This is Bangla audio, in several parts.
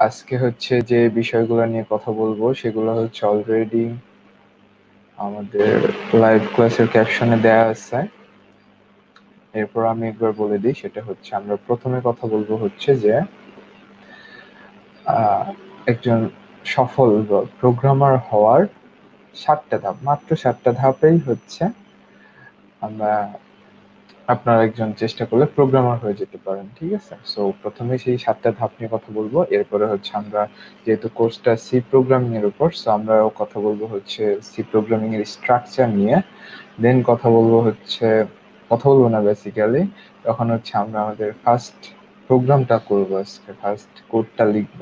আজকে হচ্ছে যে বিষয়গুলো নিয়ে কথা বলব, সেগুলো হচ্ছে অলরেডি আমাদের লাইভ ক্লাসের ক্যাপশনে দেয়া আছে। এরপর আমি একবার বলে দিই, সেটা হচ্ছে আমরা প্রথমে কথা বলব হচ্ছে যে একজন সফল প্রোগ্রামার হওয়ার সাতটা ধাপ, মাত্র সাতটা ধাপেই হচ্ছে আমরা আপনারা একজন চেষ্টা করলে প্রোগ্রামার হয়ে যেতে পারেন, ঠিক আছে? সো প্রথমে সেই সাতটা ধাপ নিয়ে কথা বলব, এরপরে হচ্ছে আমরা যেহেতু কোর্সটা সি প্রোগ্রামিং এর উপর সো আমরাও কথা বলব হচ্ছে সি প্রোগ্রামিং এর স্ট্রাকচার নিয়ে দেন কথা বলব হচ্ছে, কথা বলব না বেসিক্যালি তখন হচ্ছে আমরা আমাদের ফার্স্ট প্রোগ্রামটা করব আজকে ফার্স্ট কোডটা লিখব,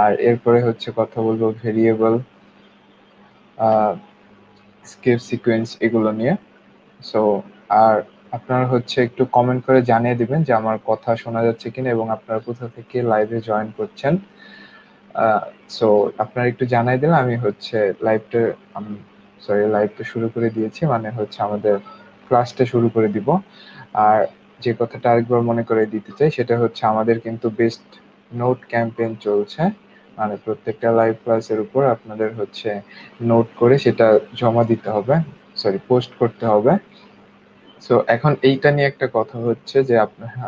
আর এরপরে হচ্ছে কথা বলব ভেরিয়েবল স্কেপ সিকোয়েন্স এগুলো নিয়ে সো আর আপনারা হচ্ছে একটু কমেন্ট করে জানিয়ে দিবেন যে আমার কথা শোনা যাচ্ছে কিনা এবং আপনারা কোথা থেকে লাইভে জয়েন করছেন। সো আপনারা একটু জানাই দিলে আমি হচ্ছে লাইভটা সরি লাইভটা শুরু করে দিয়েছি মানে হচ্ছে আমাদের ক্লাসটা শুরু করে দিব। আর যে কথাটা আরেকবার মনে করে দিতে চাই, সেটা হচ্ছে আমাদের কিন্তু বেস্ট নোট ক্যাম্পেইন চলছে। মানে প্রত্যেকটা লাইভ ক্লাসের উপর আপনাদের হচ্ছে নোট করে সেটা জমা দিতে হবে সরি পোস্ট করতে হবে। সো এখন এইটা নিয়ে একটা কথা হচ্ছে যে আপনারা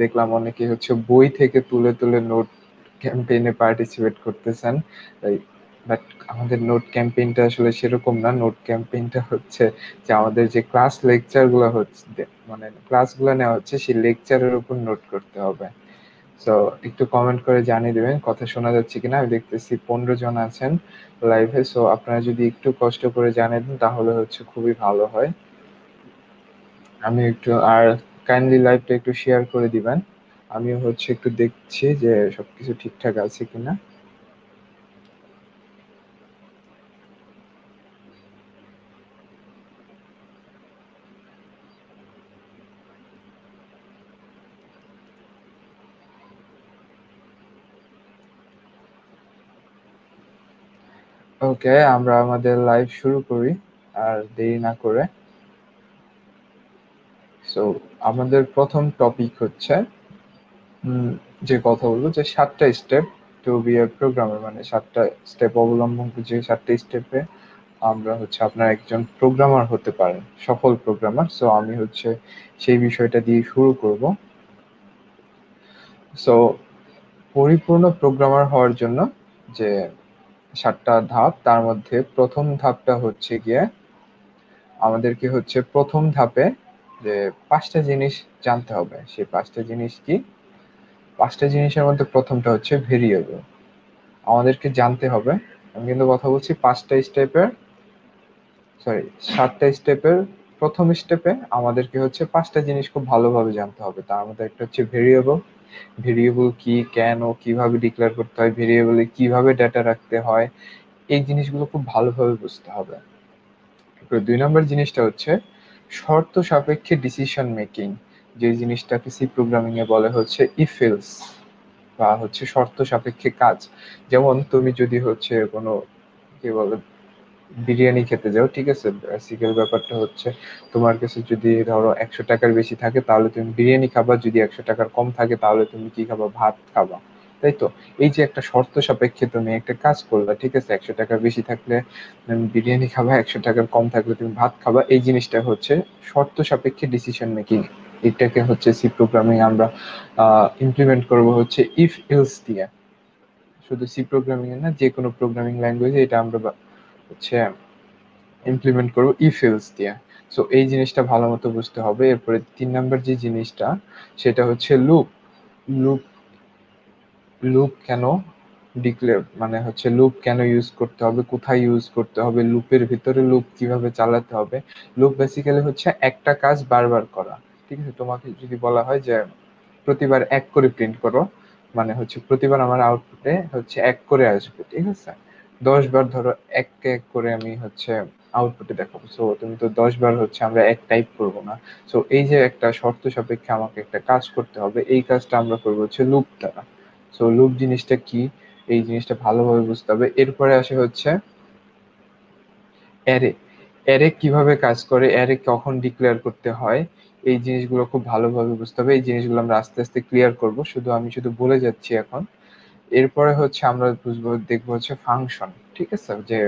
দেখলাম অনেকে হচ্ছে বই থেকে তুলে তুলে নোট ক্যাম্পেইনে পার্টিসিপেট করতেছেন। বাট আমাদের নোট ক্যাম্পেইনটা আসলে সেরকম না। নোট ক্যাম্পেইনটা হচ্ছে যে আমাদের যে ক্লাস লেকচারগুলো হচ্ছে মানে ক্লাসগুলো নেওয়া হচ্ছে, সেই লেকচারের উপর নোট করতে হবে। সো একটু কমেন্ট করে জানিয়ে দেবেন, কথা শোনা যাচ্ছে কিনা? আমি দেখতেছি পনেরো জন আছেন লাইভে সো আপনারা যদি একটু কষ্ট করে জানিয়ে দেন, তাহলে হচ্ছে খুবই ভালো হয়। আমি একটু, আর কাইন্ডলি লাইভটা একটু শেয়ার করে দিবেন। আমি হচ্ছে একটু দেখছি যে সবকিছু ঠিকঠাক আছে কিনা। ওকে আমরা আমাদের লাইভ শুরু করি, আর দেরি না করে। সো আমাদের প্রথম টপিক হচ্ছে যে কথা বলব যে সাতটা step to be a programmer মানে সাতটা স্টেপ অবলম্বন যে সাতটা স্টেপে আমরা হচ্ছে আপনার একজন প্রোগ্রামার হতে পারেন, সফল প্রোগ্রামার সো আমি হচ্ছে সেই বিষয়টা দিয়ে শুরু করব। সো পরিপূর্ণ প্রোগ্রামার হওয়ার জন্য যে সাতটা ধাপ, তার মধ্যে প্রথম ধাপটা হচ্ছে গিয়ে আমাদেরকে হচ্ছে প্রথম ধাপে যে পাঁচটা জিনিস জানতে হবে। সেই পাঁচটা জিনিস কি? পাঁচটা জিনিসের মধ্যে প্রথমটা হচ্ছে ভেরিয়েবল আমাদেরকে জানতে হবে। আমি কিন্তু কথা বলছি পাঁচটা স্টেপের সরি সাতটা স্টেপের প্রথম স্টেপে আমাদেরকে হচ্ছে পাঁচটা জিনিস খুব ভালোভাবে জানতে হবে। তার মধ্যে একটা হচ্ছে ভেরিয়েবল ভেরিয়েবল কি, কেন, কীভাবে ডিক্লেয়ার করতে হয় ভেরিয়েবলে কীভাবে ডেটা রাখতে হয়, এই জিনিসগুলো খুব ভালোভাবে বুঝতে হবে। দুই নম্বর জিনিসটা হচ্ছে শর্ত সাপেক্ষে ডিসিশন মেকিং যে জিনিসটাকে সি প্রোগ্রামিং এ বলে হচ্ছে ইফেলস বা হচ্ছে শর্ত সাপেক্ষে কাজ। যেমন তুমি যদি হচ্ছে কোনো, কি বলে, বিরিয়ানি খেতে যাও, ঠিক আছে? বেসিক্যাল ব্যাপারটা হচ্ছে তোমার কাছে যদি ধরো একশো টাকার বেশি থাকে, তাহলে তুমি বিরিয়ানি খাবা। যদি একশো টাকার কম থাকে, তাহলে তুমি কি খাবা? ভাত খাবা। তাই তো এই যে একটা শর্ত সাপেক্ষে তুমি একটা কাজ করলা, ঠিক আছে? একশো টাকার বেশি থাকলে বিরিয়ানি খাবা, একশো টাকার কম থাকলে তুমি ভাত খাবা। এই জিনিসটা হচ্ছে শর্ত সাপেক্ষে ডিসিশন মেকিং এটাকে হচ্ছে সি প্রোগ্রামিং আমরা ইমপ্লিমেন্ট করব হচ্ছে ইফ এলস দিয়ে। শুধু সি প্রোগ্রামিং না, যে কোনো প্রোগ্রামিং ল্যাঙ্গুয়েজে এটা আমরা হচ্ছে ইমপ্লিমেন্ট করব ইফ এলস দিয়ে। সো এই জিনিসটা ভালো মতো বুঝতে হবে। এরপরে তিন নাম্বার যে জিনিসটা, সেটা হচ্ছে লুপ লুপ লুপ কেন ডিক্লেয়ার মানে হচ্ছে লুপ কেন ইউজ করতে হবে, কোথায় ইউজ করতে হবে লুপের ভিতরে লুপ কীভাবে চালাতে হবে লুপ বেসিক্যালি হচ্ছে একটা কাজ বারবার করা, ঠিক আছে? তোমাকে যদি বলা হয় যে প্রতিবার এক করে প্রিন্ট করো মানে হচ্ছে প্রতিবার আমার আউটপুটে হচ্ছে এক করে আসবে, ঠিক আছে? দশ বার ধরো এক এক করে আমি হচ্ছে আউটপুটে দেখাবো সো তুমি তো দশ বার হচ্ছে আমরা এক টাইপ করব না সো এই যে একটা শর্ত সাপেক্ষে আমাকে একটা কাজ করতে হবে, এই কাজটা আমরা করব হচ্ছে লুপ দ্বারা সো লুপ জিনিসটা কি? এই জিনিসটা ভালোভাবে বুঝতে হবে। এরপরে আসে হচ্ছে অ্যারে অ্যারে কীভাবে কাজ করে? অ্যারে কখন ডিক্লেয়ার করতে হয়? এই জিনিসগুলো খুব ভালোভাবে বুঝতে হবে। এই জিনিসগুলো আমরা আস্তে আস্তে ক্লিয়ার করব। শুধু আমি শুধু বলে যাচ্ছি এখন। এরপরে হচ্ছে আমরা বুঝব, দেখব হচ্ছে ফাংশন ঠিক আছে? যে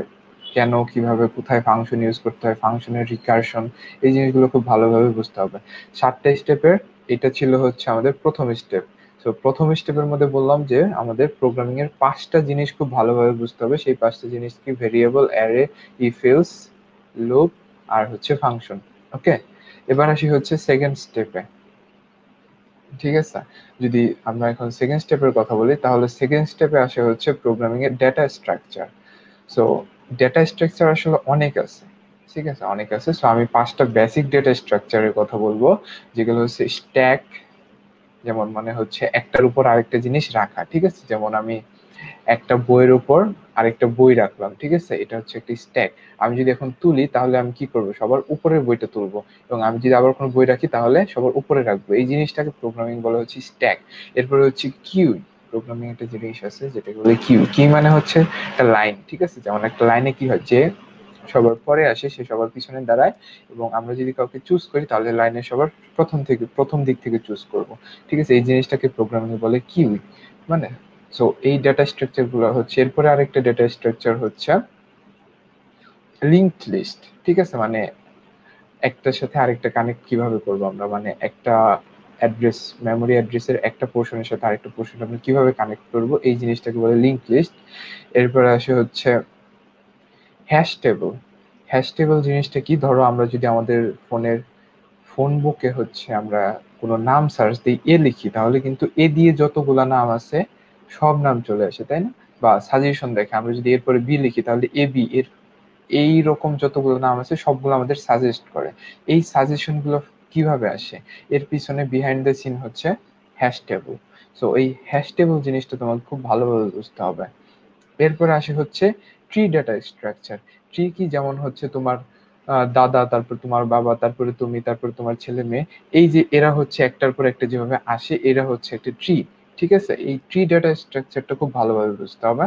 কেন, কীভাবে, কোথায় ফাংশন ইউজ করতে হয়? ফাংশনের রিকারশন এই জিনিসগুলো খুব ভালোভাবে বুঝতে হবে। সাতটা স্টেপের এটা ছিল হচ্ছে আমাদের প্রথম স্টেপ তো প্রথম স্টেপের মধ্যে বললাম যে আমাদের প্রোগ্রামিং এর পাঁচটা জিনিস খুব ভালোভাবে বুঝতে হবে। সেই পাঁচটা জিনিস কি? Variable array if else loop আর হচ্ছে ফাংশন ওকে এবার আসি হচ্ছে সেকেন্ড স্টেপে ঠিক আছে? যদি আমরা এখন সেকেন্ড স্টেপের কথা বলি, তাহলে সেকেন্ড স্টেপে আসে হচ্ছে প্রোগ্রামিং এর data structure so data structure আসলে অনেক আছে, ঠিক আছে? অনেক আছে। সো আমি পাঁচটা বেসিক ডেটা স্ট্রাকচারের কথা বলব, যেগুলো হচ্ছে স্ট্যাক যেমন মানে হচ্ছে একটার উপর আরেকটা জিনিস রাখা, ঠিক আছে? যেমন আমি একটা বইয়ের উপর আরেকটা বই রাখলাম, ঠিক আছে? এটা হচ্ছে একটা স্ট্যাক আমি যদি এখন তুলি, তাহলে আমি কি করব? সবার উপরের বইটা তুলবো। এবং আমি যদি আবার কোনো বই রাখি, তাহলে সবার উপরে রাখব। এই জিনিসটাকে প্রোগ্রামিং বলা হচ্ছে স্ট্যাক এরপরে হচ্ছে কিউ প্রোগ্রামিং একটা জিনিস আছে, যেটাকে বলে কিউ কি মানে হচ্ছে একটা লাইন ঠিক আছে? যেমন একটা লাইনে কি হয়? যে সবার পরে আসে, সে সবার পিছনে দাঁড়ায় এবং আমরা যদি কাউকে চুজ করি, তাহলে লাইনে সবার প্রথম থেকে, প্রথম দিক থেকে চুজ করব। ঠিক আছে, এই জিনিসটাকে প্রোগ্রামিং বলে কিউ মানে? সো এই ডেটা স্ট্রাকচারগুলো হচ্ছে, এরপরে আরেকটা ডেটা স্ট্রাকচার হচ্ছে লিঙ্কড লিস্ট ঠিক আছে? মানে একটার সাথে আরেকটা কানেক্ট কীভাবে করব আমরা? মানে একটা অ্যাড্রেস মেমোরি অ্যাড্রেসের একটা পোর্শনের সাথে আরেকটা পোর্শন আমরা কীভাবে কানেক্ট করব? এই জিনিসটাকে বলে লিঙ্ক লিস্ট এরপরে আসে হচ্ছে হ্যাশ টেবল হ্যাশ টেবল জিনিসটা কি? ধরো আমরা যদি আমাদের ফোনের ফোন বুকে হচ্ছে আমরা কোনো নাম সার্চ দিই এ লিখি, তাহলে কিন্তু এ দিয়ে যতগুলো নাম আছে সব নাম চলে আসে, তাই না? বা সাজেশন দেখে আমরা যদি এরপরে বি লিখি, তাহলে এ, বি, এর এই রকম যতগুলো নাম আছে সবগুলো আমাদের সাজেস্ট করে। এই সাজেশনগুলো কীভাবে আসে? এর পিছনে বিহাইন্ড দ্য সিন হচ্ছে হ্যাশ টেবল সো এই হ্যাশ টেবল জিনিসটা তোমাকে খুব ভালোভাবে বুঝতে হবে। এরপরে আসে হচ্ছে ট্রি ডেটা স্ট্রাকচার ট্রি কি? যেমন হচ্ছে তোমার দাদা, তারপর তোমার বাবা, তারপরে তুমি, তারপরে তোমার ছেলে মেয়ে। এই যে এরা হচ্ছে একটার পর একটা যেভাবে আসে, এরা হচ্ছে একটা ট্রি ঠিক আছে? এই ট্রি ডেটা স্ট্রাকচারটা খুব ভালোভাবে বুঝতে হবে।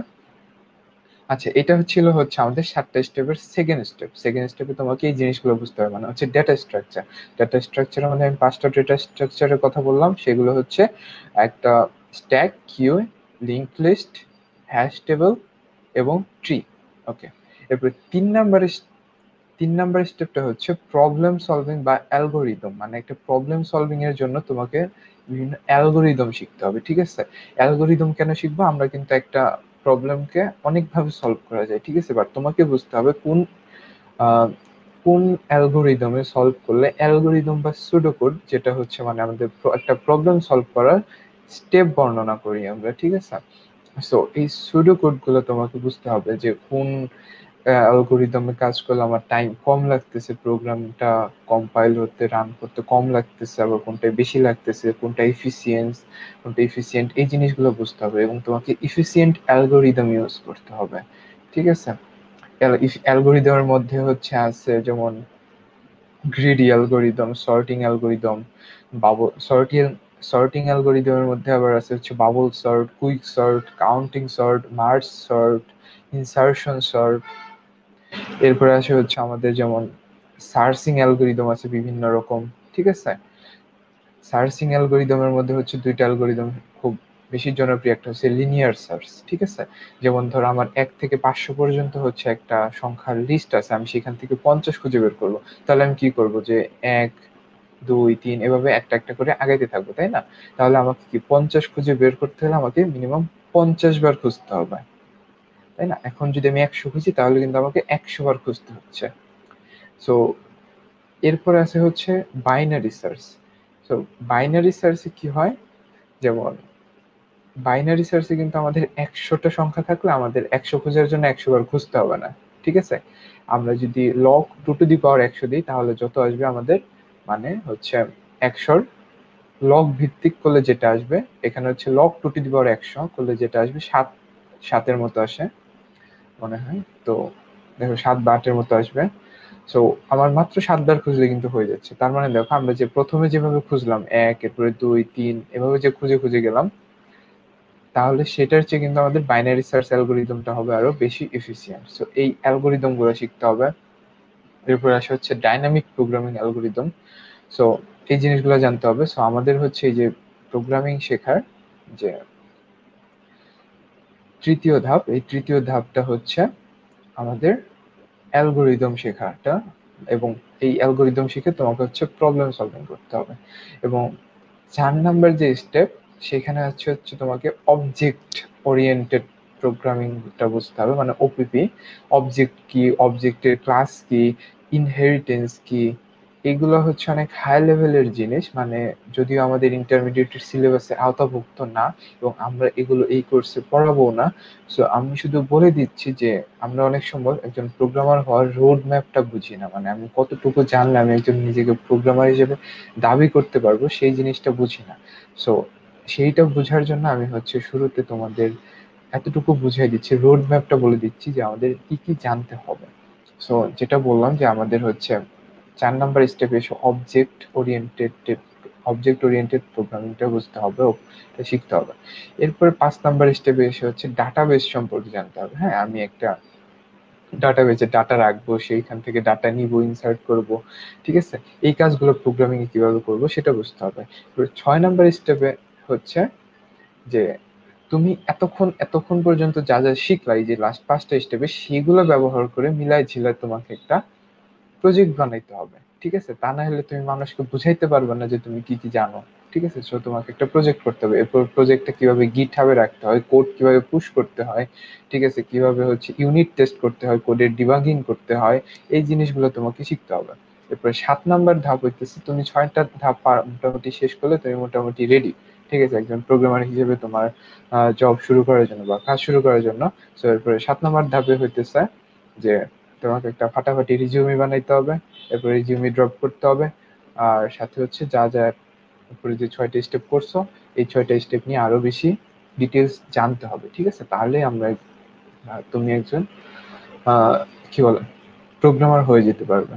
আচ্ছা এটা হচ্ছিল হচ্ছে আমাদের সাতটা স্টেপের সেকেন্ড স্টেপ সেকেন্ড স্টেপে তোমাকে এই জিনিসগুলো বুঝতে হবে মানে হচ্ছে ডেটা স্ট্রাকচার ডেটা স্ট্রাকচার মানে আমি পাঁচটা ডেটা স্ট্রাকচারের কথা বললাম, সেগুলো হচ্ছে একটা stack queue link list hash table এবং ট্রি ওকে এরপর তিন নাম্বার তিন নাম্বার স্টেপটা হচ্ছে প্রবলেম সলভিং বা অ্যালগোরিদম মানে একটা প্রবলেম সলভিং এর জন্য তোমাকে বিভিন্ন অ্যালগোরিদম শিখতে হবে, ঠিক আছে? অ্যালগোরিদম কেন শিখব? আমরা কিন্তু একটা প্রবলেমকে অনেকভাবে সলভ করা যায়, ঠিক আছে? বাট তোমাকে বুঝতে হবে কোন কোন অ্যালগোরিদমে সলভ করলে অ্যালগোরিদম বা সুডোকোড যেটা হচ্ছে মানে আমাদের একটা প্রবলেম সলভ করার স্টেপ বর্ণনা করি আমরা, ঠিক আছে? সো এই সুডোকোডগুলো তোমাকে বুঝতে হবে যে কোন অ্যালগোরিদমে কাজ করলে আমার টাইম কম লাগতেছে প্রোগ্রামটা কম্পাইল হতে রান করতে কম লাগতেছে, আবার কোনটা বেশি লাগতেছে, কোনটা ইফিসিয়েন্স কোনটা ইফিসিয়েন্ট এই জিনিসগুলো বুঝতে হবে এবং তোমাকে ইফিসিয়েন্ট অ্যালগোরিদম ইউজ করতে হবে, ঠিক আছে? অ্যালগোরিদমের মধ্যে হচ্ছে আছে যেমন greedy algorithm sorting algorithm bubble sorting sorting অ্যালগোরিদমের মধ্যে আবার আছে হচ্ছে bubble sort quick sort counting sort merge sort insertion sort এরপরে আসে হচ্ছে আমাদের যেমন সার্চিং অ্যালগোরিদম আছে বিভিন্ন রকম, ঠিক আছে? সার্চিং অ্যালগোরিদমের মধ্যে হচ্ছে দুইটা অ্যালগোরিদম খুব বেশি জনপ্রিয়, একটা হচ্ছে লিনিয়ার সার্চ ঠিক আছে? যেমন ধরো আমার এক থেকে পাঁচশো পর্যন্ত হচ্ছে একটা সংখ্যার লিস্ট আছে, আমি সেখান থেকে পঞ্চাশ খুঁজে বের করব। তাহলে আমি কি করব? যে এক দুই, তিন, এভাবে একটা একটা করে আগাইতে থাকব, তাই না? তাহলে আমাকে কি পঞ্চাশ খুঁজে বের করতে হলে আমাকে মিনিমাম পঞ্চাশ বার খুঁজতে হবে, তাই না? এখন যদি আমি একশো খুঁজি, তাহলে কিন্তু আমাকে একশো বার খুঁজতে হচ্ছে। সো এরপরে আছে হচ্ছে বাইনারি সার্চ সো বাইনারি সার্চে কি হয়? যেমন বাইনারি সার্চে কিন্তু আমাদের একশোটা সংখ্যা থাকলে আমাদের একশো খোঁজার জন্য একশো বার খুঁজতে হবে না, ঠিক আছে? আমরা যদি log two to the power একশো দিই, তাহলে যত আসবে আমাদের মানে হচ্ছে একশোর লক ভিত্তিক করলে যেটা আসবে, এখানে হচ্ছে লক টু টু দি একশো করলে যেটা আসবে সাত, সাতের মতো আসে, মনে হয়। তো দেখো সাত বা আটের মতো আসবে। সো আমার মাত্র সাতবার খুঁজলে কিন্তু হয়ে যাচ্ছে। তার মানে দেখো আমরা যে প্রথমে যেভাবে খুঁজলাম, এক, এরপরে দুই, তিন, এভাবে যে খুঁজে খুঁজে গেলাম, তাহলে সেটার চেয়ে কিন্তু আমাদের বাইনারি সার্চ অ্যালগোরিদমটা হবে আরও বেশি এফিসিয়েন্ট সো এই অ্যালগোরিদমগুলো শিখতে হবে। এরপরে আসে হচ্ছে ডাইনামিক প্রোগ্রামিং অ্যালগোরিদম সো এই জিনিসগুলো জানতে হবে। সো আমাদের হচ্ছে এই যে প্রোগ্রামিং শেখার যে তৃতীয় ধাপ, এই তৃতীয় ধাপটা হচ্ছে আমাদের অ্যালগোরিদম শেখাটা এবং এই অ্যালগোরিদম শিখে তোমাকে হচ্ছে প্রবলেম সলভিং করতে হবে। এবং চার নাম্বার যে স্টেপ সেখানে হচ্ছে হচ্ছে তোমাকে অবজেক্ট ওরিয়েন্টেড প্রোগ্রামিংটা বুঝতে হবে। মানে ওপিপি অবজেক্ট কি অবজেক্টের ক্লাস কি ইনহেরিটেন্স কি? এগুলো হচ্ছে অনেক হাই লেভেলের জিনিস মানে যদিও আমাদের ইন্টারমিডিয়েট সিলেবাসে আওতাভুক্ত না এবং আমরা এগুলো এই কোর্সে পড়াবো না সো আমি শুধু বলে দিচ্ছি যে আমরা অনেক সময় একজন প্রোগ্রামার হওয়ার রোড ম্যাপটা বুঝি না মানে আমি কতটুকু জানলে আমি একজন নিজেকে প্রোগ্রামার হিসেবে দাবি করতে পারব সেই জিনিসটা বুঝি না। সো সেইটা বোঝার জন্য আমি হচ্ছে শুরুতে তোমাদের এতটুকু বুঝাই দিচ্ছি রোড ম্যাপটা বলে দিচ্ছি যে আমাদের কি কি জানতে হবে। সো যেটা বললাম যে আমাদের হচ্ছে চার নাম্বার স্টেপে এসে অবজেক্ট ওরিয়েন্টেড অবজেক্ট ওরিয়েন্টেড প্রোগ্রামিংটা বুঝতে হবে এটা শিখতে হবে। এরপরে পাঁচ নাম্বার স্টেপে এসে হচ্ছে ডাটাবেস সম্পর্কে জানতে হবে। হ্যাঁ আমি একটা ডাটাবেসে ডাটা রাখব, সেইখান থেকে ডাটা নিব ইনসার্ট করব, ঠিক আছে? এই কাজগুলো প্রোগ্রামিং এ কীভাবে করব সেটা বুঝতে হবে। ছয় নাম্বার স্টেপে হচ্ছে যে তুমি এতক্ষণ এতক্ষণ পর্যন্ত যা যা শিখলাই যে লাস্ট পাঁচটা স্টেপে সেগুলো ব্যবহার করে মিলাই ঝিলাই তোমাকে একটা প্রজেক্ট বানাইতে হবে, ঠিক আছে? তা না হলে তুমি মানুষকে বুঝাইতে পারবে না যে তুমি কি কি জানো, ঠিক আছে? সো তোমাকে একটা প্রজেক্ট করতে হবে। এরপর প্রজেক্টটা কীভাবে গিট হাবে রাখতে হয় কোড কীভাবে পুশ করতে হয়, ঠিক আছে? কীভাবে হচ্ছে ইউনিট টেস্ট করতে হয় কোডের ডিবাগিং করতে হয়, এই জিনিসগুলো তোমাকে শিখতে হবে। এরপরে সাত নাম্বার ধাপ হইতেছে, তুমি ছয়টা ধাপ মোটামুটি শেষ করলে তুমি মোটামুটি রেডি ঠিক আছে, একজন প্রোগ্রামার হিসেবে তোমার জব শুরু করার জন্য বা কাজ শুরু করার জন্য। সো এরপরে সাত নম্বর ধাপে হইতেছে যে তোমাকে একটা ফাটাফাটি রিজিউমি বানাইতে হবে, এরপরে রিজিউমি ড্রপ করতে হবে, আর সাথে হচ্ছে যা যা উপরে যে ছয়টা স্টেপ করছ, এই ছয়টা স্টেপ নিয়ে আরও বেশি ডিটেলস জানতে হবে, ঠিক আছে? তাহলে আমরা তুমি একজন কি বলে প্রোগ্রামার হয়ে যেতে পারবে।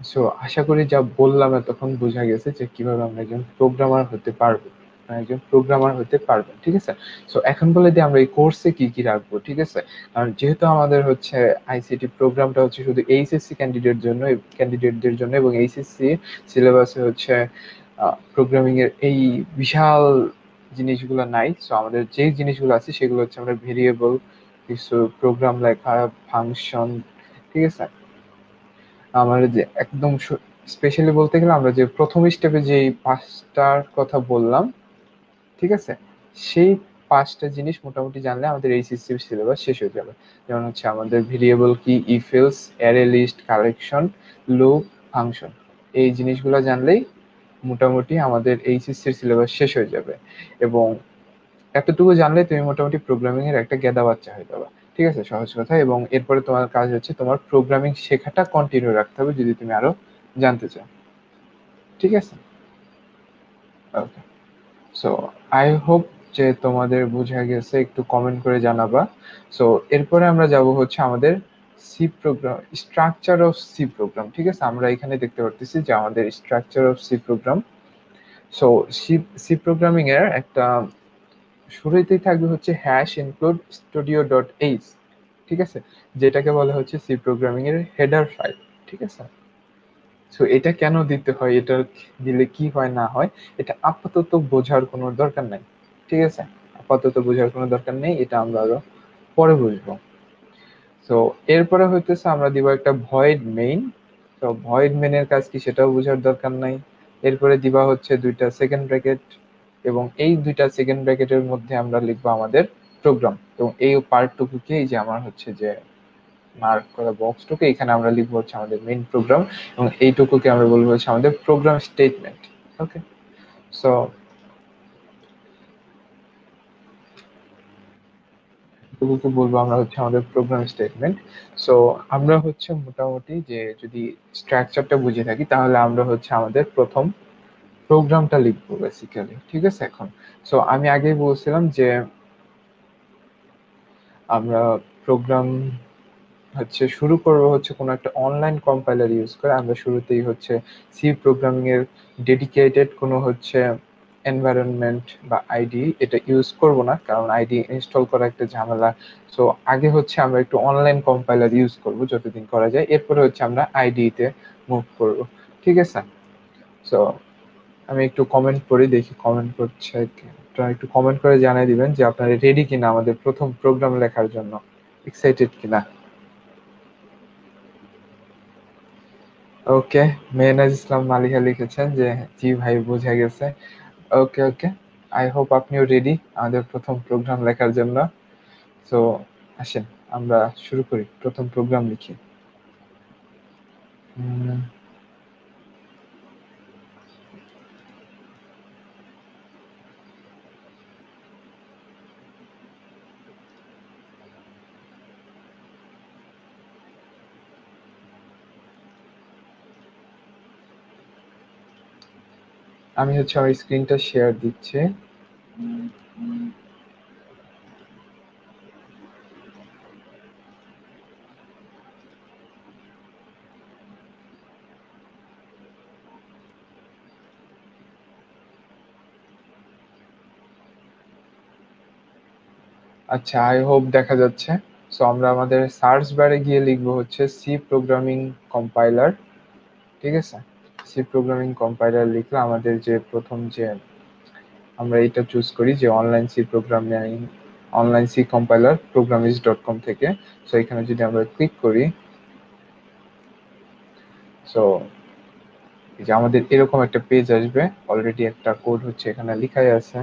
সো আশা করি যা বললাম এতক্ষণ বোঝা গেছে যে কীভাবে আমরা একজন প্রোগ্রামার হতে পারব একজন প্রোগ্রামার হতে পারবেন, ঠিক আছে? সো এখন বলে দিই আমরা এই কোর্সে কি কি রাখব, ঠিক আছে? কারণ যেহেতু আমাদের হচ্ছে আইসিটি প্রোগ্রামটা হচ্ছে শুধু এইচএসসি ক্যান্ডিডেট জন্য ক্যান্ডিডেটদের জন্য এবং এইচএসসি সিলেবাসে হচ্ছে প্রোগ্রামিং এর এই বিশাল জিনিসগুলো নাই। সো আমাদের যে জিনিসগুলো আছে সেগুলো হচ্ছে আমরা ভেরিয়েবল কিছু প্রোগ্রাম লেখা ফাংশন ঠিক আছে? আমার যে একদম স্পেশালি বলতে গেলে আমরা যে প্রথম স্টেপে যে পাঁচটার কথা বললাম, ঠিক আছে? সেই পাঁচটা জিনিস মোটামুটি জানলে আমাদের এইচএসসি সিলেবাস শেষ হয়ে যাবে। যেমন হচ্ছে আমাদের ভেরিয়েবল কি if else array list collection loop function এই জিনিসগুলো জানলেই মোটামুটি আমাদের এইচএসসির সিলেবাস শেষ হয়ে যাবে। এবং এতটুকু জানলে তুমি মোটামুটি প্রোগ্রামিং এর একটা গেদা বাচ্চা হয়ে যাবে। ঠিক আছে? সহজ কথা। এবং এরপরে তোমার কাজ হচ্ছে তোমার প্রোগ্রামিং শেখাটা কন্টিনিউ রাখতে হবে যদি তুমি আরও জানতে চাও। ঠিক আছে? ওকে সো আই হোপ যে তোমাদের বোঝা গেছে, একটু কমেন্ট করে জানাবা। সো এরপরে আমরা যাব হচ্ছে আমাদের C program structure of C program ঠিক আছে? আমরা এখানে দেখতে পারতেছি যে আমাদের structure of C program so C C programming এর একটা শুরুতেই থাকবে হচ্ছে hash include studio dot H ঠিক আছে? যেটাকে বলা হচ্ছে সি প্রোগ্রামিং এর হেডার ফাইল ঠিক আছে? সো এটা কেন দিতে হয়? এটা দিলে কি হয়, না হয়? এটা আপাতত বোঝার কোনো দরকার নাই, ঠিক আছে? আপাতত বোঝার কোনো দরকার নেই, এটা আমরা আরও পরে বুঝব। তো এরপরে হইতেছে আমরা দিব একটা ভয়েড মেইন তো ভয়েড মেইনের কাজ কি সেটাও বোঝার দরকার নাই। এরপরে দিবা হচ্ছে দুইটা সেকেন্ড ব্র্যাকেট এবং এই দুইটা সেকেন্ড ব্র্যাকেটের মধ্যে আমরা লিখব আমাদের প্রোগ্রাম এবং এই পার্টটুকুকে এই যে আমার হচ্ছে যে মার্ক করা বক্সটুকু এখানে আমরা লিখব হচ্ছে আমাদের মেইন প্রোগ্রাম এবং এইটুকুকে আমরা বলব হচ্ছে আমাদের প্রোগ্রাম স্টেটমেন্ট ওকে সো এটুকুকে বলব আমরা হচ্ছে আমাদের প্রোগ্রাম স্টেটমেন্ট সো আমরা হচ্ছে মোটামুটি যে যদি স্ট্রাকচারটা বুঝে থাকি, তাহলে আমরা হচ্ছে আমাদের প্রথম প্রোগ্রামটা লিখব বেসিক্যালি ঠিক আছে এখন? সো আমি আগেই বলছিলাম যে আমরা প্রোগ্রাম হচ্ছে শুরু করব হচ্ছে কোনো একটা অনলাইন কম্পাইলার ইউজ করে। আমরা শুরুতেই হচ্ছে সি প্রোগ্রামিং এর ডেডিকেটেড কোনো হচ্ছে এনভায়রনমেন্ট বা আইডি এটা ইউজ করব না, কারণ আইডি ইনস্টল করা একটা ঝামেলা। সো আগে হচ্ছে আমরা একটু অনলাইন কম্পাইলার ইউজ করব যতদিন করা যায়। এরপরে হচ্ছে আমরা আইডিতে মুভ করব, ঠিক আছে? সো আমি একটু কমেন্ট পড়ি দেখি কমেন্ট করছে আপনারা একটু কমেন্ট করে জানিয়ে দিবেন যে আপনারা রেডি কিনা আমাদের প্রথম প্রোগ্রাম লেখার জন্য। এক্সাইটেড কিনা? ওকে মেহনাজ ইসলাম মালিকা লিখেছেন যে, জি ভাই, বোঝা গেছে। ওকে ওকে আই হোপ আপনিও রেডি আমাদের প্রথম প্রোগ্রাম লেখার জন্য। সো আসেন, আমরা শুরু করি, প্রথম প্রোগ্রাম লিখি। আমি হচ্ছে আমার স্ক্রিনটা শেয়ার দিচ্ছি। আচ্ছা আই হোপ দেখা যাচ্ছে। সো আমরা আমাদের সার্চ বারে গিয়ে লিখব হচ্ছে সি প্রোগ্রামিং কম্পাইলার ঠিক আছে? সি প্রোগ্রামিং কম্পাইলার লিখলে আমাদের যে প্রথম যে আমরা এটা চুজ করি যে online C programming online C compiler programiz dot com থেকে। সো এখানে যদি আমরা ক্লিক করি সো যে আমাদের এরকম একটা পেজ আসবে। অলরেডি একটা কোড হচ্ছে এখানে লেখাই আছে।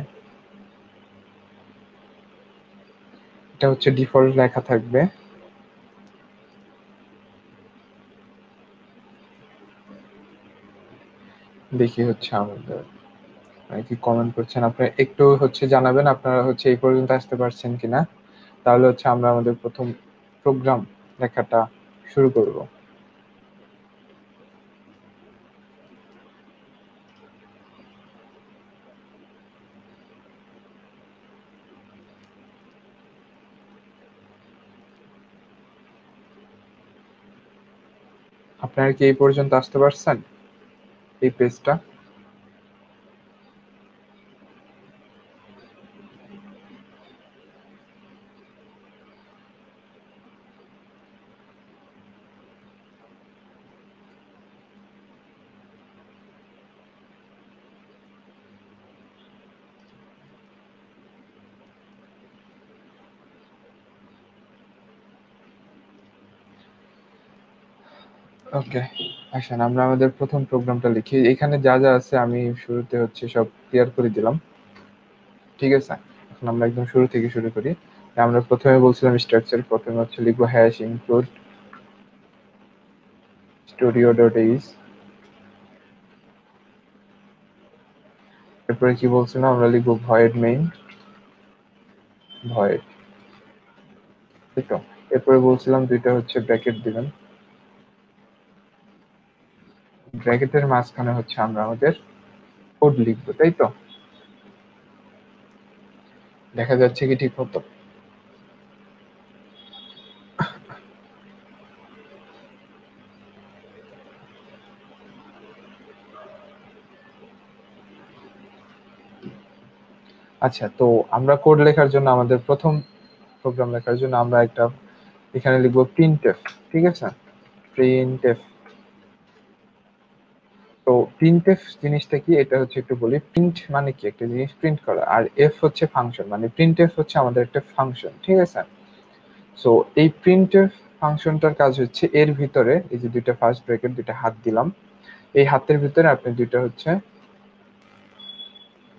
এটা হচ্ছে ডিফল্ট লেখা থাকবে। দেখি হচ্ছে আমাদের। কি কমেন্ট করছেন? আপনারা একটু হচ্ছে জানাবেন, আপনারা হচ্ছে এই পর্যন্ত আসতে পারছেন কিনা? তাহলে হচ্ছে আমরা আমাদের প্রথম প্রোগ্রাম লেখাটা শুরু করব। আপনারা কি এই পর্যন্ত আসতে পারছেন? এই পেজটা। ওকে আসেন, আমরা আমাদের প্রথম প্রোগ্রামটা লিখি। এখানে যা যা আছে আমি শুরুতে হচ্ছে সব ক্লিয়ার করে দিলাম। ঠিক আছে? এখন আমরা একদম শুরু থেকে শুরু করি। আমরা প্রথমে বলছিলাম স্ট্রাকচার প্রথমে হচ্ছে লিখব hash include studio dot is এরপরে কি বলছিলাম? আমরা লিখব ভয়েড মেইন ভয়েড ঠিক তো। এরপরে বলছিলাম দুইটা হচ্ছে ব্র্যাকেট দিবেন। ব্র্যাকেটের মাঝখানে হচ্ছে আমরা আমাদের কোড লিখব, তাই তো? দেখা যাচ্ছে কি ঠিক মতো? আচ্ছা তো আমরা কোড লেখার জন্য আমাদের প্রথম প্রোগ্রাম লেখার জন্য আমরা একটা এখানে লিখব প্রিন্টএফ ঠিক আছে? প্রিন্টএফ তো প্রিন্টএফ জিনিসটা কি, এটা হচ্ছে একটু বলি প্রিন্ট মানে কি? একটা জিনিস প্রিন্ট করা। আর এফ হচ্ছে ফাংশন মানে প্রিন্টএফ হচ্ছে আমাদের একটা ফাংশন ঠিক আছে? সো এই প্রিন্টএফ ফাংশনটার কাজ হচ্ছে এর ভিতরে, এই যে দুইটা ফার্স্ট ব্র্যাকেট দুইটা হাত দিলাম, এই হাতের ভিতরে আপনি দুইটা হচ্ছে,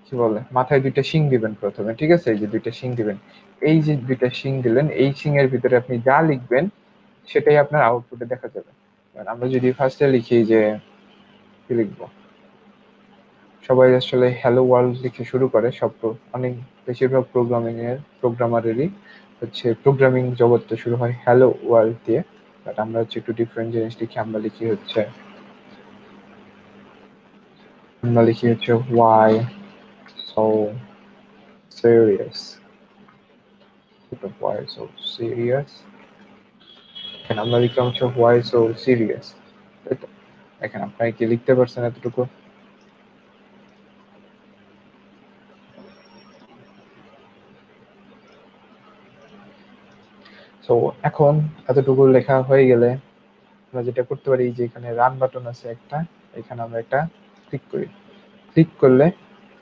কি বলে, মাথায় দুইটা শিং দিবেন প্রথমে, ঠিক আছে? এই যে দুইটা শিং দিবেন। এই যে দুইটা শিং দিলেন, এই শিং এর ভিতরে আপনি যা লিখবেন, সেটাই আপনার আউটপুটে দেখা যাবে। আমরা যদি ফার্স্টে লিখি যে কি লিখব? সবাই আসলে হ্যালো ওয়ার্ল্ড লিখে শুরু করে, সব অনেক বেশিরভাগ প্রোগ্রামিং এর প্রোগ্রামারেরই হচ্ছে প্রোগ্রামিং জগৎটা শুরু হয় হ্যালো ওয়ার্ল্ড দিয়ে। বাট আমরা হচ্ছে একটু ডিফারেন্ট জিনিস লিখি, আমরা লিখি হচ্ছে, আমরা লিখি হচ্ছে why so serious why so serious আমরা লিখলাম হচ্ছে why so serious দেখেন আপনারা কি লিখতে পারছেন এতটুকু? তো এখন এতটুকু লেখা হয়ে গেলে আমরা যেটা করতে পারি যে এখানে রান বাটন আছে একটা, এখানে আমরা একটা ক্লিক করি। ক্লিক করলে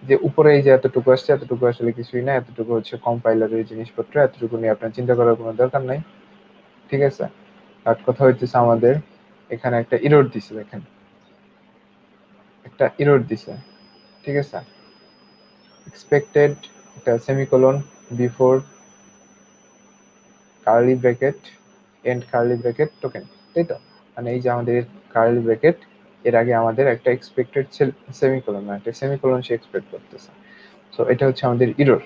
যে উপরে এই যে এতটুকু আসছে, এতটুকু আসলে কিছুই না, এতটুকু হচ্ছে কম্পাইলারের জিনিসপত্র, এতটুকু নিয়ে আপনার চিন্তা করার কোনো দরকার নাই। ঠিক আছে? আর কথা হচ্ছে আমাদের এখানে একটা ইরোড দিছে, দেখেন। একটা ইরোড দিছে, ঠিক আছে? এক্সপেক্টেড একটা semicolon before curly bracket end curly bracket token তাই তো? মানে এই যে আমাদের কার্লি ব্র্যাকেট এর আগে আমাদের একটা এক্সপেক্টেড সেমিকোলন মানে একটা সেমিকোলন সে এক্সপেক্ট করতেছে। সো এটা হচ্ছে আমাদের ইরোর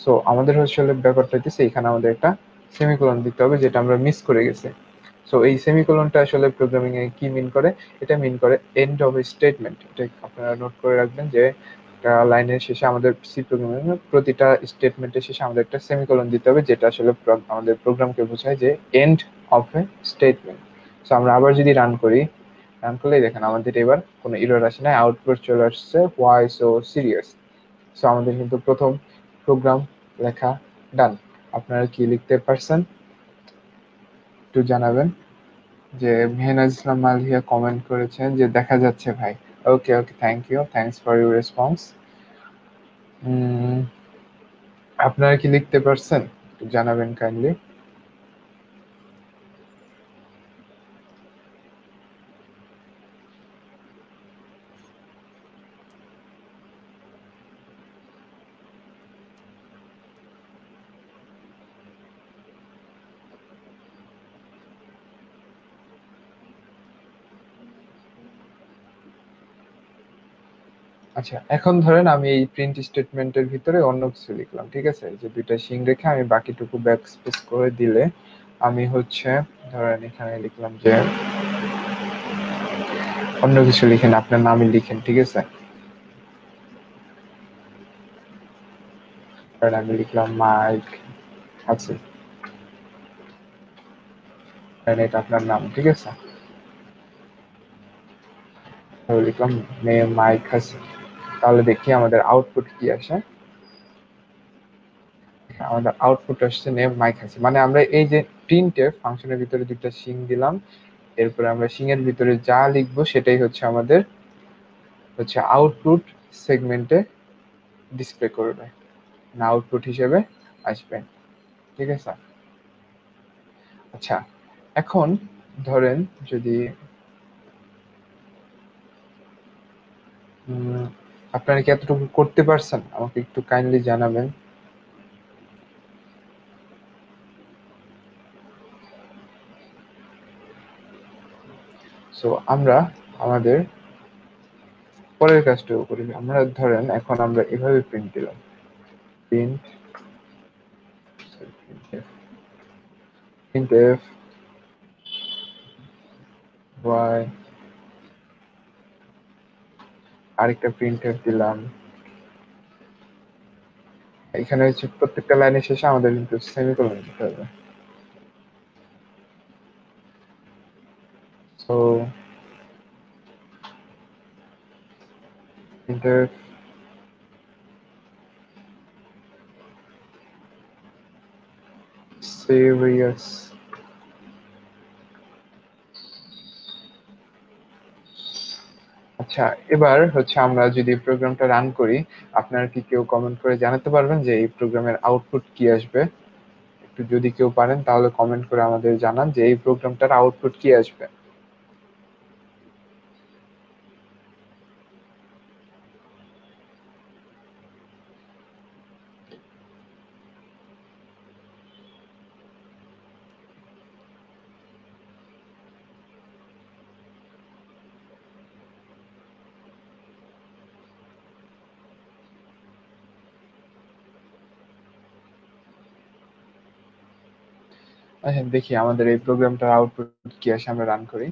সো আমাদের হচ্ছে ব্যাপারটা হচ্ছে এখানে আমাদের একটা সেমিকোলন দিতে হবে, যেটা আমরা মিস করে গেছি। সো এই সেমিকোলনটা আসলে প্রোগ্রামিং এ কি মিন করে? এটা মিন করে এন্ড অফ এ স্টেটমেন্ট এটা আপনারা নোট করে রাখবেন যে একটা লাইনের শেষে আমাদের সি প্রোগ্রামিং প্রতিটা স্টেটমেন্টের শেষে আমাদের একটা সেমিকোলন দিতে হবে, যেটা আসলে আমাদের প্রোগ্রামকে বোঝায় যে end of a statement so আমরা আবার যদি রান করি রান করলেই দেখেন আমাদের এবার কোনো ইরর আসে না আউটপুট চলে আসছে হোয়াই সো সিরিয়াস সো আমাদের কিন্তু প্রথম প্রোগ্রাম লেখা ডান আপনারা কি লিখতে পারছেন? একটু জানাবেন। যে মেহনাজ ইসলাম মালহিয়া কমেন্ট করেছেন যে দেখা যাচ্ছে ভাই। Okay okay thank you thanks for your response আপনারা কি লিখতে পারছেন? জানাবেন কাইন্ডলি আচ্ছা এখন ধরেন আমি এই প্রিন্ট স্টেটমেন্টের ভিতরে অন্য কিছু লিখলাম, ঠিক আছে? যে দুইটা সিং রেখে আমি বাকিটুকু ব্যাক স্পেস করে দিলে আমি হচ্ছে, ধরেন এখানে লিখলাম যে অন্য কিছু লিখেন, আপনার নামই লিখেন, ঠিক আছে? আমি লিখলাম মাইক আছে। এটা আপনার নাম, ঠিক আছে? লিখলাম মাইক আছে তাহলে দেখি আমাদের আউটপুট কি আসে। আমাদের আউটপুট আসছে নেম মাইক আছে। মানে আমরা এই যে প্রিন্টে ফাংশনের ভিতরে দুটো সিং দিলাম, এরপরে আমরা সিং এর ভিতরে যা লিখব সেটাই হচ্ছে আমাদের, হচ্ছে আউটপুট সেগমেন্টে ডিসপ্লে করবে। না আউটপুট হিসেবে আসবে। ঠিক আছে? আচ্ছা এখন ধরেন যদি আপনারা কি এতটুকু করতে পারছেন? আমাকে একটু কাইন্ডলি জানাবেন। সো আমরা আমাদের পরের কাজটুকু করি। আমরা ধরেন, এখন আমরা এভাবে প্রিন্ট দিলাম। প্রিন্ট প্রিন্ট এফ ওয়াই আরেকটা প্রিন্টার দিলাম। এখানে হচ্ছে প্রত্যেকটা লাইনের শেষে আমাদের কিন্তু সেমিকোলন দিতে হবে। সো প্রিন্টার serious আচ্ছা এবার হচ্ছে আমরা যদি প্রোগ্রামটা রান করি, আপনারা কি কেউ কমেন্ট করে জানাতে পারবেন যে এই প্রোগ্রামের আউটপুট কি আসবে? একটু যদি কেউ পারেন তাহলে কমেন্ট করে আমাদের জানান যে এই প্রোগ্রামটার আউটপুট কি আসবে আচ্ছা দেখি আমাদের এই প্রোগ্রামটার আউটপুট কি আসে, আমরা রান করি।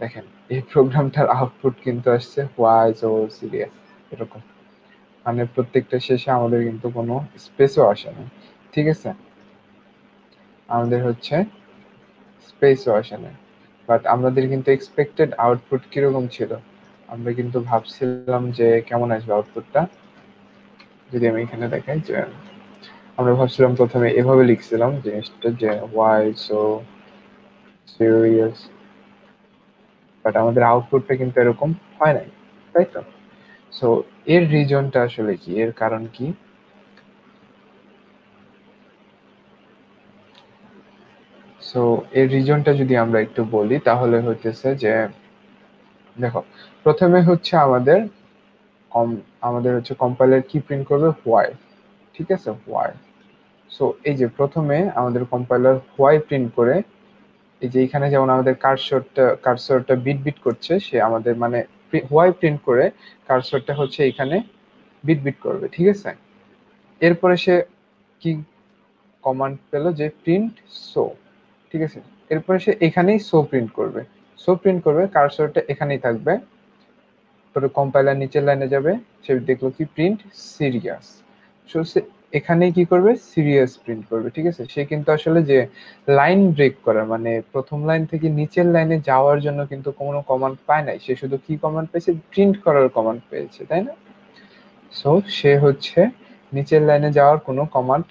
দেখেন, এই প্রোগ্রামটার আউটপুট কিন্তু আসছে ওয়াইজ ও সিরিয়াস এরকম। মানে প্রত্যেকটা শেষে আমাদের কিন্তু কোনো স্পেসও আসে না, ঠিক আছে? আমাদের হচ্ছে স্পেসও আসে না। বাট আমাদের কিন্তু এক্সপেক্টেড আউটপুট কীরকম ছিল? আমরা কিন্তু ভাবছিলাম যে কেমন আসবে আউটপুটটা যদি আমি এখানে দেখাই, যে আমরা ভাবছিলাম প্রথমে এভাবে লিখছিলাম জিনিসটা যে ওয়াই সো সিরিয়াস বাট আমাদের আউটপুটটা কিন্তু এরকম হয় নাই, তাই তো? সো এর রিজনটা আসলে কি? এর কারণ কি? সো এর রিজনটা যদি আমরা একটু বলি, তাহলে হইতেছে যে, দেখো, প্রথমে হচ্ছে আমাদের, কম, আমাদের হচ্ছে কম্পাইলার কি প্রিন্ট করবে? হোয়াই ঠিক আছে? হোয়াই সো এই যে প্রথমে আমাদের কম্পাইলার হোয়াই প্রিন্ট করে, এই যে এখানে যেমন আমাদের কারসরটা কারসরটা বিট বিট করছে, সে আমাদের মানে হোয়াই প্রিন্ট করে কারসরটা হচ্ছে এখানে বিট বিট করবে, ঠিক আছে? এরপরে সে কি কমান্ড পেল যে প্রিন্ট সো ঠিক আছে? এরপরে সে এখানেই সো প্রিন্ট করবে। সো প্রিন্ট করবে কারসরটা এখানেই থাকবে। পরে কম্পাইলার নিচের লাইনে যাবে, সে দেখল কি? প্রিন্ট সিরিয়াস সে এখানেই কি করবে? সিরিয়াস প্রিন্ট করবে, ঠিক আছে? সে কিন্তু আসলে যে লাইন ব্রেক করার মানে প্রথম লাইন থেকে নিচের লাইনে যাওয়ার জন্য কিন্তু কোনো কমান্ড পায় নাই। সে শুধু কি কমান্ড পেয়েছে? প্রিন্ট করার কমান্ড পেয়েছে, তাই না? সো সে হচ্ছে নিচের লাইনে যাওয়ার কোনো কমান্ড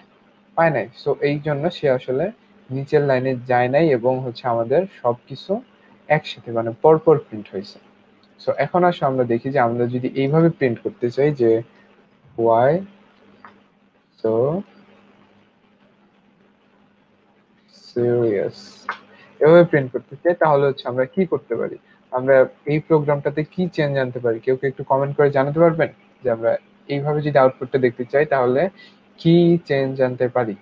পায় নাই। সো এই জন্য সে আসলে নিচের লাইনে যায় নাই এবং হচ্ছে আমাদের সবকিছু একসাথে মানে পরপর প্রিন্ট হয়েছে। সো এখন আসলে আমরা দেখি যে আমরা যদি এইভাবে প্রিন্ট করতে চাই যে ওয়াই সো সিরিয়াস এভাবে প্রিন্ট করতে চাই, তাহলে হচ্ছে আমরা কি করতে পারি? আমরা এই প্রোগ্রামটাতে কি চেঞ্জ আনতে পারি? কেউ কি একটু কমেন্ট করে জানাতে পারবেন? যে আমরা এইভাবে যদি আউটপুটটা দেখতে চাই, তাহলে কি চেঞ্জ আনতে পারি?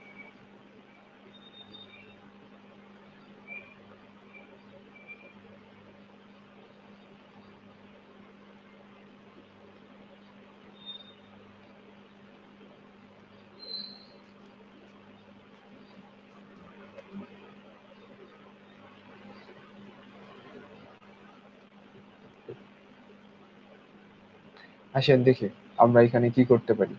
আসেন দেখি আমরা এখানে কি করতে পারি।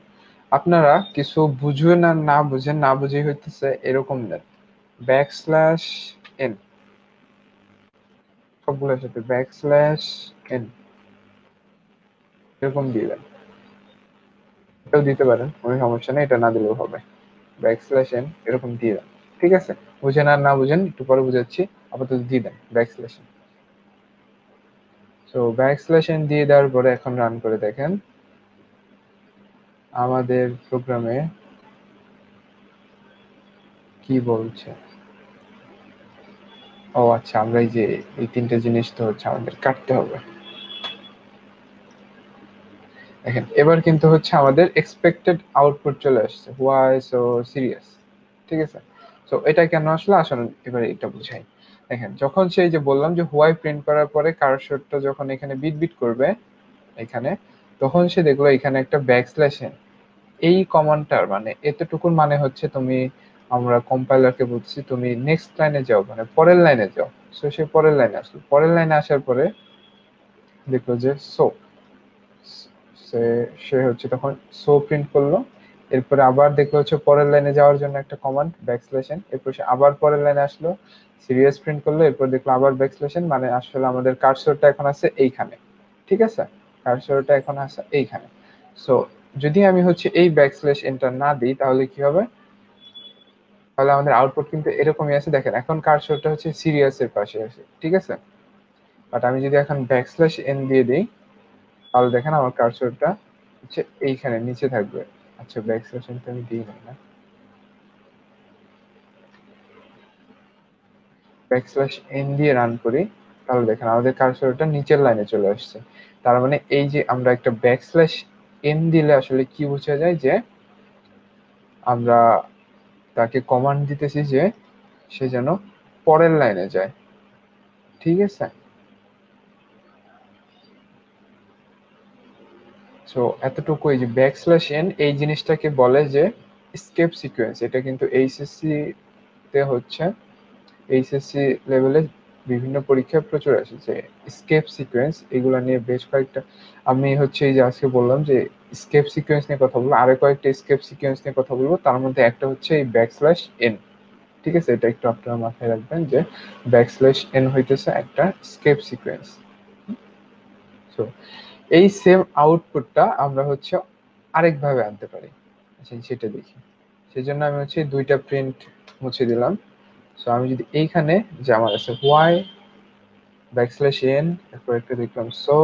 আপনারা কিছু বুঝবেন আর না বুঝেন, না বুঝে হইতেছে এরকম নেন ব্যাক স্ল্যাশ এন সবগুলোর সাথে ব্যাক স্ল্যাশ এন এরকম দিবেন এটাও দিতে পারেন, কোনো সমস্যা নেই, এটা না দিলেও হবে। ব্যাক স্ল্যাশ এন এরকম দিয়ে দেন। ঠিক আছে? বুঝেন আর না বুঝেন, একটু পরে বুঝাচ্ছি, আপাতত দিয়ে দেন back slash N so back slash N দিয়ে দেওয়ার পরে এখন রান করে দেখেন। আমাদের প্রোগ্রামে কি বলছে? ও আচ্ছা আমরা এই যে এই তিনটে জিনিস তো হচ্ছে আমাদের কাটতে হবে। দেখেন, এবার কিন্তু হচ্ছে আমাদের এক্সপেক্টেড আউটপুট চলে আসছে। হোয়াই সো সিরিয়াস ঠিক আছে? সো এটা কেন আসলে? আসলে এবার এটা বুঝাই। দেখেন, যখন সেই যে বললাম যে হোয়াই প্রিন্ট করার পরে কারসরটা যখন এখানে বিট বিট করবে, এখানে, তখন সে দেখল এখানে একটা ব্যাকস্ল্যাশ এন এই কমান্ডটার মানে এতটুকুর মানে হচ্ছে তুমি, আমরা কম্পাইলারকে বলছি তুমি নেক্সট লাইনে যাও মানে পরের লাইনে যাও। সো সে পরের লাইনে আসলো। পরের লাইনে আসার পরে দেখল যে সে সে হচ্ছে তখন সো প্রিন্ট করল। এরপরে আবার দেখল হচ্ছে পরের লাইনে যাওয়ার জন্য একটা কমান্ড ব্যাকস্লেশন এরপর সে আবার পরের লাইনে আসলো সিরিয়াস প্রিন্ট করল, এরপর দেখল আবার ব্যাকস্লেশন মানে আসলে আমাদের কার্সরটা এখন আছে এইখানে। ঠিক আছে? কার্সরটা এখন আছে এইখানে। সো যদি আমি হচ্ছে এই ব্যাকস্ল্যাশ এন্টার না দিই, তাহলে কি হবে? তাহলে আমাদের আউটপুট কিন্তু এরকমই আছে। দেখেন, এখন কার্সরটা হচ্ছে সিরিয়াসের পাশে আছে। ঠিক আছে? বাট আমি যদি এখন ব্যাকস্ল্যাশ এন দিয়ে দিই, তাহলে দেখেন আমার কার্সরটা হচ্ছে এইখানে, নিচে থাকবে। আচ্ছা ব্যাকস্ল্যাশ এনটা আমি দিই না। ব্যাকস্ল্যাশ এন দিয়ে রান করি, তাহলে দেখেন আমাদের কার্সরটা নিচের লাইনে চলে আসছে। তার মানে এই যে আমরা একটা ব্যাকস্ল্যাশ এন দিলে আসলে কি বোঝা যায় যে, আমরা তাকে কমান্ড দিতেছি যে, সে যেন পরের লাইনে যায়। ঠিক আছে? সো এতটুকু এই যে ব্যাকস্ল্যাশ এন এই জিনিসটাকে বলে যে স্কেপ সিকোয়েন্স এটা কিন্তু এইচএসসি তে হচ্ছে। এইচএসসি লেভেলে বিভিন্ন পরীক্ষায় প্রচুর আসে যে স্কেপ সিকোয়েন্স এগুলো নিয়ে বেশ কয়েকটা আমি হচ্ছে এই যে আজকে বললাম যে স্কেপ সিকোয়েন্স নিয়ে কথা বলব। আরও কয়েকটা স্কেপ সিকোয়েন্স নিয়ে কথা বলব। তার মধ্যে একটা হচ্ছে এই ব্যাকস্ল্যাশ এন ঠিক আছে? এটা একটু আপনারা মাথায় রাখবেন যে ব্যাকস্ল্যাশ এন হইতেছে একটা স্কেপ সিকোয়েন্স সো এই সেম আউটপুটটা আমরা হচ্ছে আরেকভাবে আনতে পারি। আচ্ছা সেটা দেখি। সেজন্য আমি হচ্ছে দুইটা প্রিন্ট মুছে দিলাম। সো আমি যদি এইখানে যে আমার আছে হোয়াই ব্যাকস্ল্যাশ এন এরপর একটা দেখলাম সো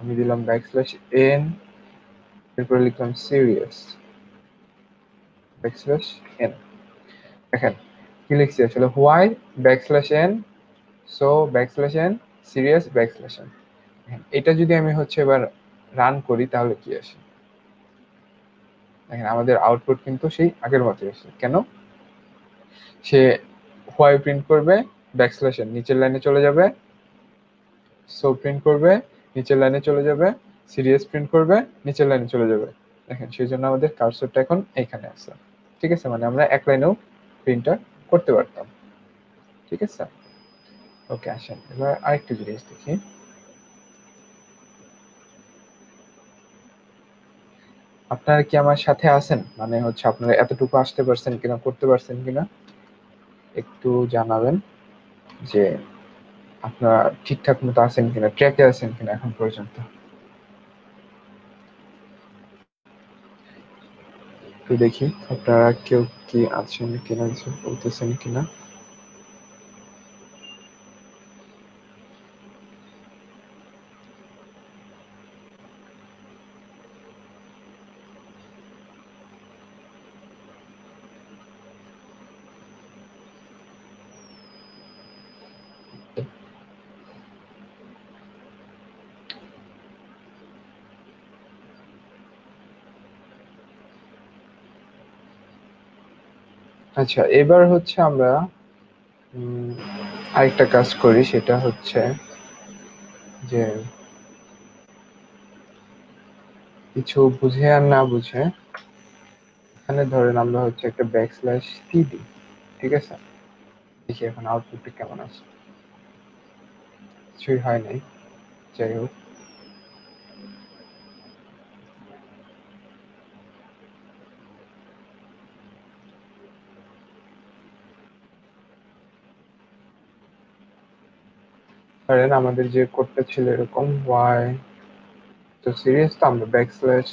আমি দিলাম ব্যাকস্ল্যাশ এন এরপরে লিখলাম সিরিয়াস ব্যাকস্ল্যাশ এন দেখেন, কি লিখছি আসলে? Why backslash N so backslash N serious backslash N এটা যদি আমি হচ্ছে এবার রান করি, তাহলে কি আসে? দেখেন, আমাদের আউটপুট কিন্তু সেই আগের মতোই আসে। কেন? সে হোয়াই প্রিন্ট করবে ব্যাকস্ল্যাশ এন নিচের লাইনে চলে যাবে সো প্রিন্ট করবে, নিচের লাইনে চলে যাবে সিরিয়াস প্রিন্ট করবে, নিচের লাইনে চলে যাবে। দেখেন, সেই জন্য আমাদের কার্সরটা এখন এখানে আছে। ঠিক আছে? মানে আমরা এক লাইনেও প্রিন্টার করতে পারতাম। ঠিক আছে? ওকে আসেন। এবার আরেকটা জিনিস দেখি। আপনারা কি আমার সাথে আছেন? মানে হচ্ছে আপনারা এতটুকু আসতে পারছেন কিনা, করতে পারছেন কিনা? একটু জানাবেন যে আপনারা ঠিকঠাক মতো আছেন কিনা ট্র্যাকে আছেন কিনা এখন পর্যন্ত। একটু দেখি, আপনারা কেউ কি আছেন কিনা বলতেছেন কিনা? আচ্ছা এবার হচ্ছে আমরা আরেকটা কাজ করি, সেটা হচ্ছে যে কিছু বুঝে আর না বুঝে, এখানে ধরেন আমরা হচ্ছে একটা ব্যাক স্ল্যাশ টি দিই, ঠিক আছে? দেখি এখন আউটপুটটা কেমন আছে। কিছুই হয় নাই, যাই হোক। ধরেন আমাদের যে কোডটা ছিল এরকম ওয়াই তো সিরিয়াস তো আমরা ব্যাক স্ল্যাশ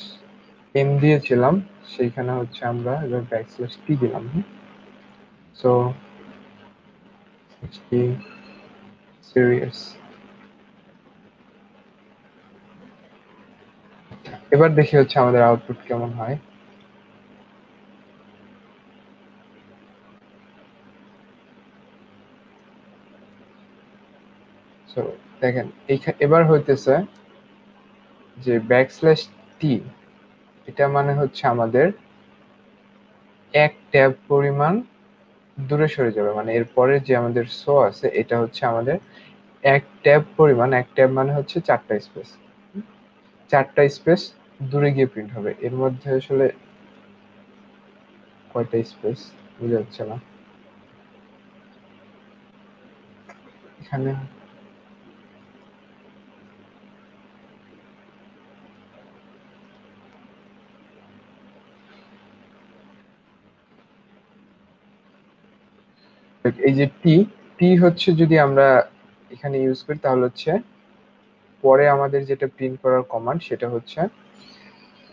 এম দিয়েছিলাম, সেইখানে হচ্ছে আমরা এবার ব্যাক স্ল্যাশ টি দিলাম সো সিরিয়াস এবার দেখি হচ্ছে আমাদের আউটপুট কেমন হয়। সো দেখেন এবার হইতেছে যে ব্যাকস্ল্যাশ টি এটা মানে হচ্ছে আমাদের এক ট্যাব পরিমাণ দূরে সরে যাবে। মানে এরপরে যে আমাদের শো আছে, এটা হচ্ছে আমাদের এক ট্যাব পরিমাণ, এক ট্যাব মানে হচ্ছে চারটা স্পেস চারটা স্পেস দূরে গিয়ে প্রিন্ট হবে। এর মধ্যে আসলে কয়টা স্পেস বোঝা যাচ্ছে না। এখানে এই যে টি টি হচ্ছে যদি আমরা এখানে ইউজ করি, তাহলে হচ্ছে পরে আমাদের যেটা প্রিন্ট করার কমান্ড সেটা হচ্ছে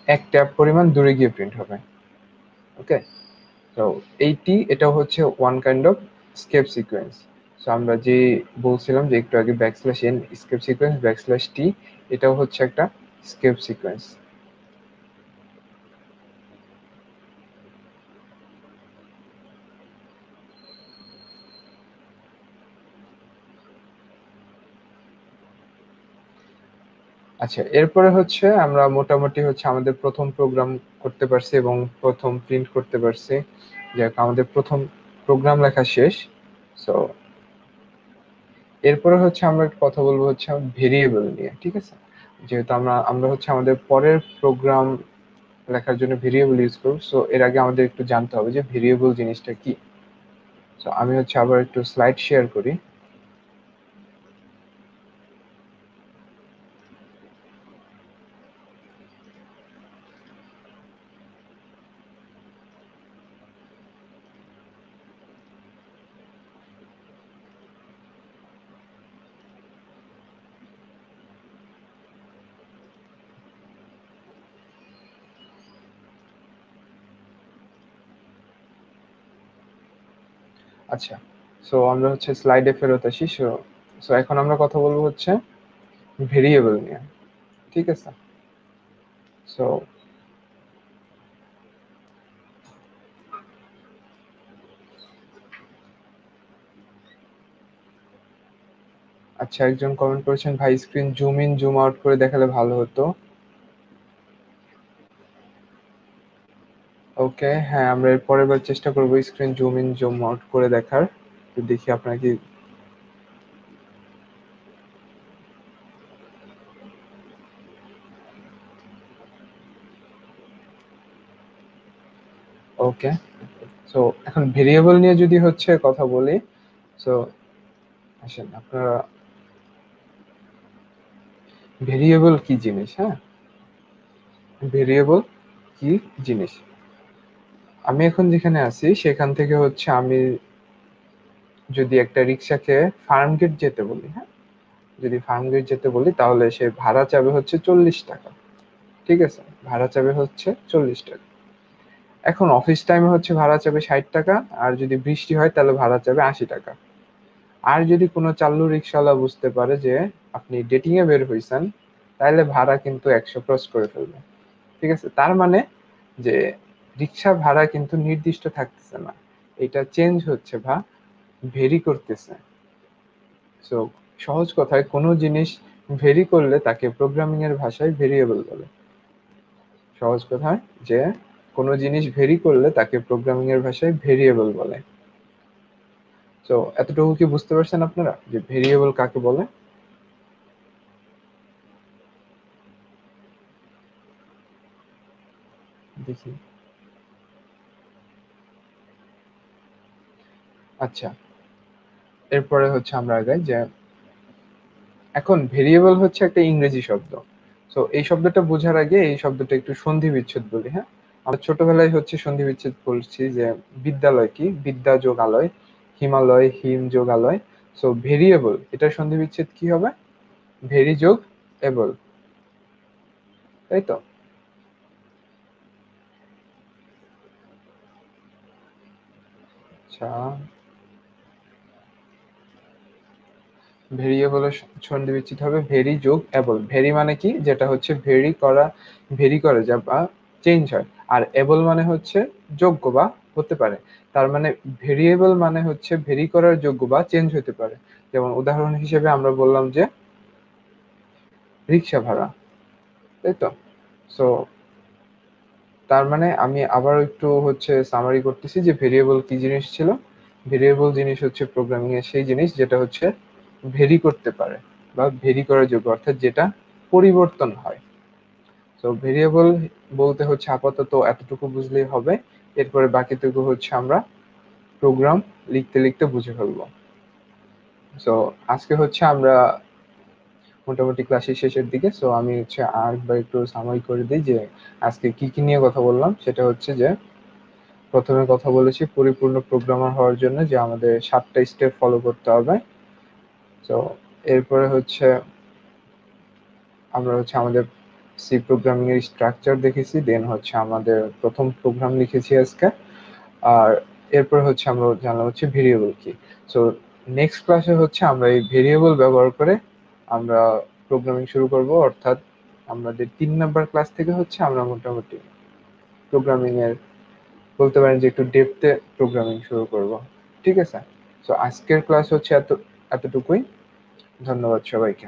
এক ট্যাব পরিমাণ দূরে গিয়ে প্রিন্ট হবে। ওকে তো এই টি এটা হচ্ছে one kind of escape sequence so আমরা যে বলছিলাম যে একটু আগে backslash N escape sequence backslash T এটাও হচ্ছে একটা স্কেপ সিকোয়েন্স আচ্ছা এরপরে হচ্ছে আমরা মোটামুটি হচ্ছে আমাদের প্রথম প্রোগ্রাম করতে পারছি এবং প্রথম প্রিন্ট করতে পারছি। যাক আমাদের প্রথম প্রোগ্রাম লেখা শেষ। সো এরপরে হচ্ছে আমরা একটু কথা বলব হচ্ছে ভেরিয়েবল নিয়ে, ঠিক আছে? যেহেতু আমরা আমরা হচ্ছে আমাদের পরের প্রোগ্রাম লেখার জন্য ভেরিয়েবল ইউজ করব সো এর আগে আমাদের একটু জানতে হবে যে ভেরিয়েবল জিনিসটা কি। সো আমি হচ্ছে আবার একটু স্লাইড শেয়ার করি। আচ্ছা। সো আমরা হচ্ছে স্লাইডে ফেরত আসি। সো সো এখন আমরা কথা বলব হচ্ছে ভেরিয়েবল নিয়ে। ঠিক আছে? সো আচ্ছা একজন কমেন্ট করেছেন, ভাই screen zoom in zoom out করে দেখালে ভালো হতো। ওকে হ্যাঁ আমরা এর পরের বার চেষ্টা করব screen zoom in zoom out করে দেখার। তো দেখি আপনার কি ওকে সো এখন ভেরিয়েবল নিয়ে যদি হচ্ছে কথা বলি সো আসেন, আপনারা ভেরিয়েবল কি জিনিস হ্যাঁ? ভেরিয়েবল কি জিনিস? আমি এখন যেখানে আছি, সেখান থেকে হচ্ছে আমি যদি একটা রিক্সাকে ফার্ম গেট যেতে বলি হ্যাঁ? যদি ফার্ম গেট যেতে বলি, তাহলে সে ভাড়া চাবে হচ্ছে চল্লিশ টাকা। ঠিক আছে? ভাড়া চাবে হচ্ছে চল্লিশ টাকা। এখন অফিস টাইমে হচ্ছে ভাড়া চাবে ষাট টাকা, আর যদি বৃষ্টি হয়, তাহলে ভাড়া চাবে আশি টাকা। আর যদি কোনো চাল্লু রিক্সাওয়ালা বুঝতে পারে যে আপনি ডেটিং এ বের হয়েছেন তাহলে ভাড়া কিন্তু একশো ক্রস করে ফেলবে। ঠিক আছে? তার মানে যে রিক্সা ভাড়া কিন্তু নির্দিষ্ট থাকতেছে না। এটা চেঞ্জ হচ্ছে বা ভেরি করতেছে। সো সহজ কথায় কোনো জিনিস ভেরি করলে তাকে প্রোগ্রামিং এর ভাষায় ভেরিয়েবল বলে। সহজ কথায় যে কোনো জিনিস ভেরি করলে তাকে প্রোগ্রামিং এর ভাষায় ভেরিয়েবল বলে। তো এতটুকু কি বুঝতে পারছেন আপনারা? যে ভেরিয়েবল কাকে বলে? দেখি। আচ্ছা। এরপরে হচ্ছে আমরা আগাই যে, এখন ভেরিয়েবল হচ্ছে একটা ইংরেজি শব্দ। তো এই শব্দটা বোঝার আগে এই শব্দটা একটু সন্ধি বিচ্ছেদ বলি হ্যাঁ? আমরা ছোটবেলায় হচ্ছে সন্ধি বিচ্ছেদ বলছি যে, বিদ্যালয় কি? বিদ্যা যোগালয় হিমালয় হিম যোগালয় সো ভেরিয়েবল এটা সন্ধি বিচ্ছেদ কি হবে? ভেরি যোগ এবল। তাই তো? আচ্ছা। ভেরিয়েবলের সন্ধি বিচ্ছিত হবে ভেরি যোগ এবল। ভেরি মানে কি? যেটা হচ্ছে ভেরি করা, ভেরি করে যা বা চেঞ্জ হয়। আর এবল মানে হচ্ছে যোগ্য বা হতে পারে। তার মানে ভেরিয়েবল মানে হচ্ছে ভেরি করার যোগ্য বা চেঞ্জ হতে পারে। যেমন উদাহরণ হিসেবে আমরা বললাম যে রিক্সা ভাড়া, তাই তো? সো তার মানে আমি আবার একটু হচ্ছে সামারি করতেছি যে ভেরিয়েবল কি জিনিস ছিল? ভেরিয়েবল জিনিস হচ্ছে প্রোগ্রামিং এর সেই জিনিস যেটা হচ্ছে ভেরি করতে পারে বা ভেরি করার যোগ্য, অর্থাৎ যেটা পরিবর্তন হয়। তো ভেরিয়েবল বলতে হচ্ছে আপাতত এতটুকু বুঝলেই হবে, এরপরে বাকিটুকু হচ্ছে আমরা প্রোগ্রাম লিখতে লিখতে বুঝে ফেলব। সো আজকে হচ্ছে আমরা মোটামুটি ক্লাসের শেষের দিকে সো আমি হচ্ছে আরেকবার একটু সামারি করে দিই যে আজকে কি কি নিয়ে কথা বললাম, সেটা হচ্ছে যে প্রথমে কথা বলেছি পরিপূর্ণ প্রোগ্রামার হওয়ার জন্য যে আমাদের সাতটা স্টেপ ফলো করতে হবে। তো এরপরে হচ্ছে আমরা হচ্ছে আমাদের সি প্রোগ্রামিং এর স্ট্রাকচার দেখেছি দেন হচ্ছে আমাদের প্রথম প্রোগ্রাম লিখেছি আজকে। আর এরপর হচ্ছে আমরা জানলাম হচ্ছে ভেরিয়েবল কি। সো নেক্সট ক্লাসে হচ্ছে আমরা এই ভেরিয়েবল ব্যবহার করে আমরা প্রোগ্রামিং শুরু করব। অর্থাৎ আমাদের তিন নাম্বার ক্লাস থেকে হচ্ছে আমরা মোটামুটি প্রোগ্রামিং এর বলতে পারেন যে একটু ডেপথে প্রোগ্রামিং শুরু করব। ঠিক আছে? সো আজকের ক্লাস হচ্ছে এত এতটুকুই। ধন্যবাদ সবাইকে।